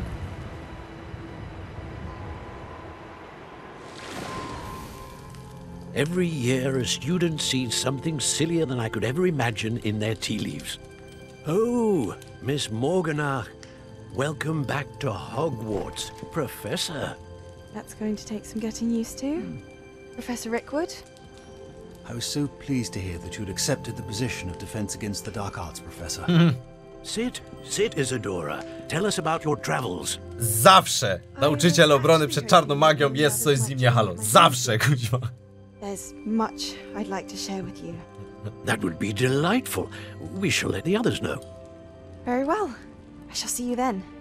[SPEAKER 4] Every year, a student sees something sillier than I could ever imagine in their tea leaves. Oh, Miss Morganach, welcome back to Hogwarts, Professor.
[SPEAKER 6] That's going to take some getting used to. Hmm. Professor Rickwood?
[SPEAKER 7] I was so pleased to hear that you'd accepted the position of Defense Against the Dark Arts, Professor. Hmm.
[SPEAKER 4] Sit, sit, Isadora. Tell us about your travels.
[SPEAKER 1] Zawsze oh, nauczyciel obrony przed czarną magią jest coś z nim nie halo. Zawsze, kuźwa.
[SPEAKER 6] There's much I'd like to share with you.
[SPEAKER 4] That would be delightful. We shall let the others know.
[SPEAKER 6] Very well. I shall see you then.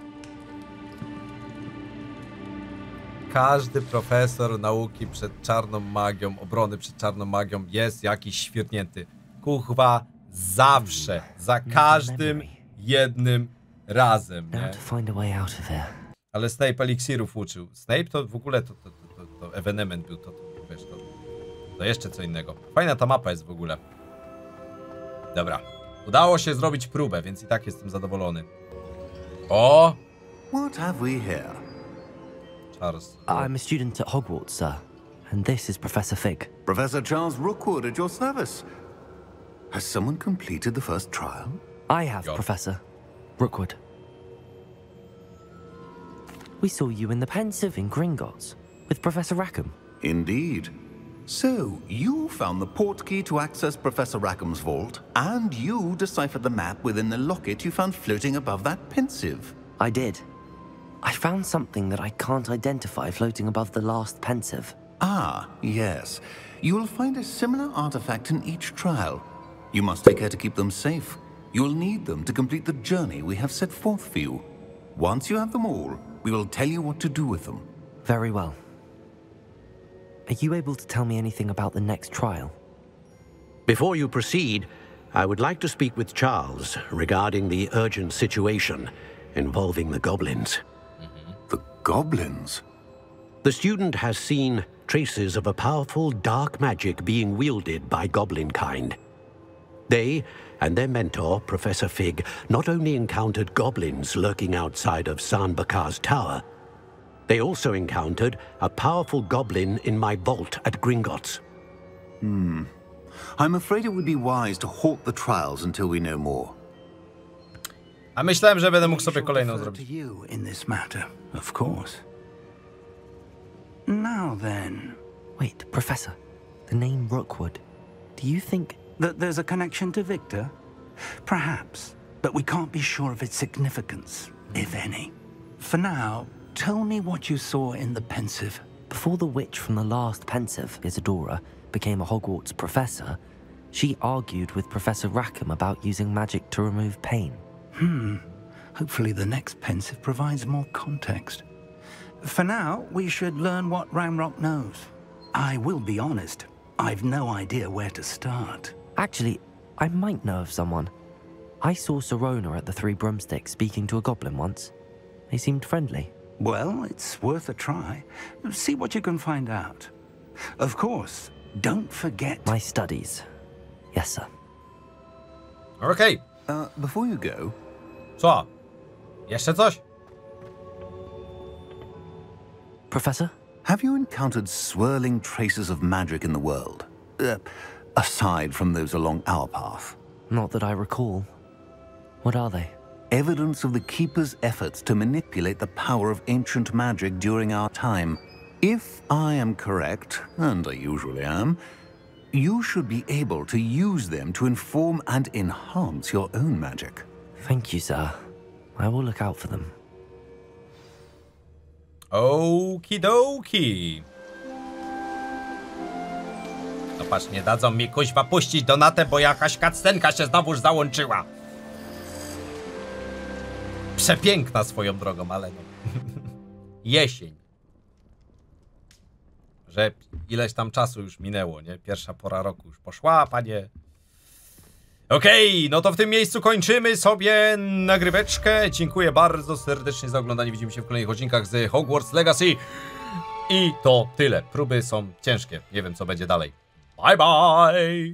[SPEAKER 1] Każdy profesor nauki przed czarną magią, obrony przed czarną magią jest jakiś świetnięty. Kuchwa zawsze, za każdym jednym razem, nie? Ale Snape eliksirów uczył. Snape to w ogóle to, to, to, to, to ewenement był, to, to wiesz, to, to jeszcze co innego. Fajna ta mapa jest w ogóle. Dobra. Udało się zrobić próbę, więc i tak jestem zadowolony. O!
[SPEAKER 8] What have we here?
[SPEAKER 1] Charles.
[SPEAKER 3] I'm a student at Hogwarts, sir. And this is Professor Fig.
[SPEAKER 8] Professor Charles Rookwood at your service. Has someone completed the first trial?
[SPEAKER 3] I have,
[SPEAKER 1] Yo.
[SPEAKER 3] Professor. Rookwood. We saw you in the Pensive in Gringotts with Professor Rackham.
[SPEAKER 8] Indeed. So, you found the port key to access Professor Rackham's vault, and you deciphered the map within the locket you found floating above that pensive.
[SPEAKER 3] I did. I found something that I can't identify floating above the last Pensive.
[SPEAKER 8] Ah, yes. You will find a similar artifact in each trial. You must take care to keep them safe. You will need them to complete the journey we have set forth for you. Once you have them all, we will tell you what to do with them.
[SPEAKER 3] Very well. Are you able to tell me anything about the next trial?
[SPEAKER 4] Before you proceed, I would like to speak with Charles regarding the urgent situation involving the goblins.
[SPEAKER 8] Goblins?
[SPEAKER 4] The student has seen traces of a powerful dark magic being wielded by goblin kind. They and their mentor, Professor Fig, not only encountered goblins lurking outside of San Bakar's tower, they also encountered a powerful goblin in my vault at Gringotts. Hmm.
[SPEAKER 8] I'm afraid it would be wise to halt the trials until we know more.
[SPEAKER 1] A myślałem, że będę mógł
[SPEAKER 2] We
[SPEAKER 1] sobie
[SPEAKER 2] shall
[SPEAKER 1] kolejną
[SPEAKER 2] defer
[SPEAKER 1] zrobić.
[SPEAKER 2] To you in this matter, of course. Now then,
[SPEAKER 3] Wait, Professor. The name Rookwood. Do you think.
[SPEAKER 2] that there's a connection to Victor? Perhaps, but we can't be sure of its significance, if any. For now, tell me what you saw in the pensive.
[SPEAKER 3] Before the witch from the last Pensive, Isadora, became a Hogwarts professor, she argued with Professor Rackham about using magic to remove pain.
[SPEAKER 2] Hopefully, the next pensive provides more context. For now, we should learn what Ramrock knows. I will be honest. I've no idea where to start.
[SPEAKER 3] Actually, I might know of someone. I saw Sorona at the Three Broomsticks speaking to a goblin once. They seemed friendly.
[SPEAKER 2] Well, it's worth a try. See what you can find out. Of course, don't forget.
[SPEAKER 3] My studies. Yes, sir.
[SPEAKER 1] Okay.
[SPEAKER 8] Uh, before you go,
[SPEAKER 1] co? Jeszcze coś?
[SPEAKER 3] Professor?
[SPEAKER 8] have you encountered swirling traces of magic in the world? Uh, aside from those along our path.
[SPEAKER 3] Not that I recall. What are they?
[SPEAKER 8] Evidence of the Keeper's efforts to manipulate the power of ancient magic during our time. If I am correct, and I usually am, you should be able to use them to inform and enhance your own magic.
[SPEAKER 3] Thank you, sir. I will look out for them.
[SPEAKER 1] Okidoki. No patrz, nie dadzą mi kuźwa puścić donatę, bo jakaś kactenka się znowuż załączyła. Przepiękna swoją drogą, ale no. Jesień. Że ileś tam czasu już minęło, nie? Pierwsza pora roku już poszła, panie. Okej, no to w tym miejscu kończymy sobie nagryweczkę. Dziękuję bardzo serdecznie za oglądanie. Widzimy się w kolejnych odcinkach z Hogwarts Legacy. I to tyle. Próby są ciężkie. Nie wiem, co będzie dalej. Bye, bye!